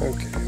Okay,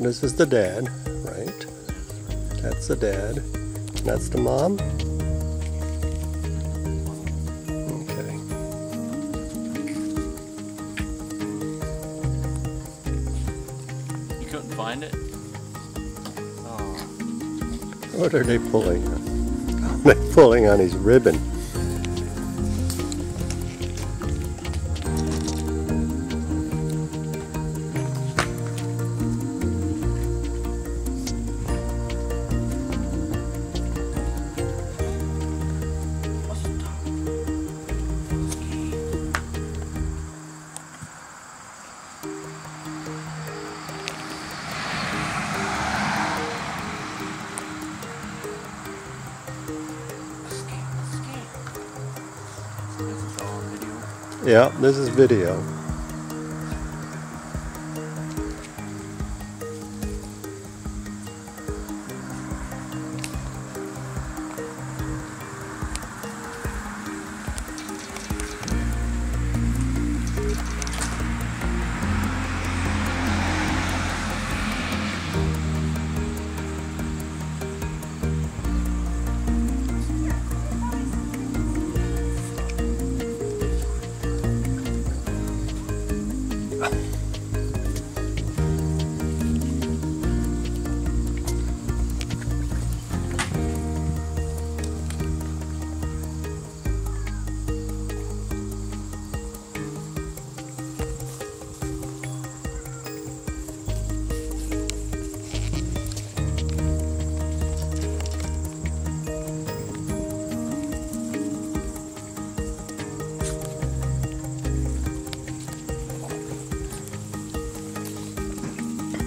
This is the dad, right? That's the dad. That's the mom. Okay. You couldn't find it? Oh. What are they pulling? They're pulling on his ribbon. Yeah, this is video.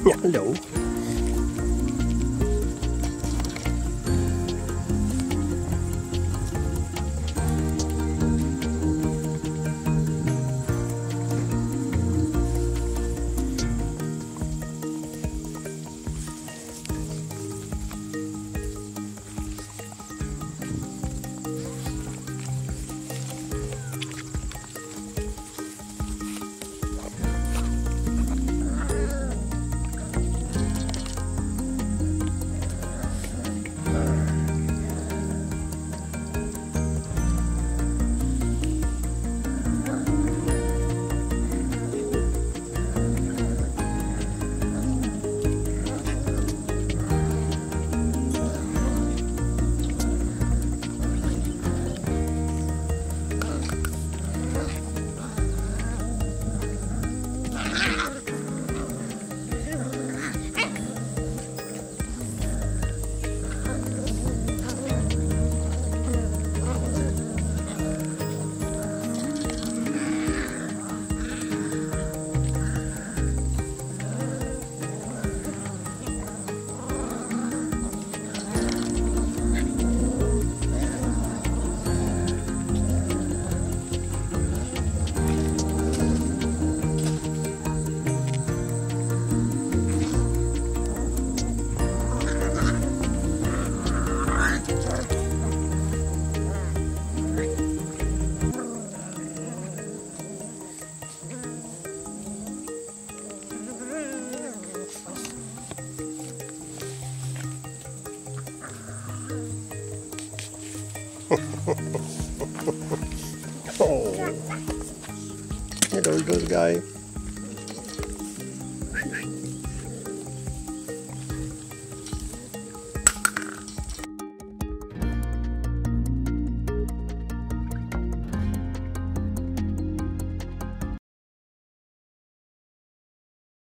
nhánh lũ. oh. Here goes, goes guy.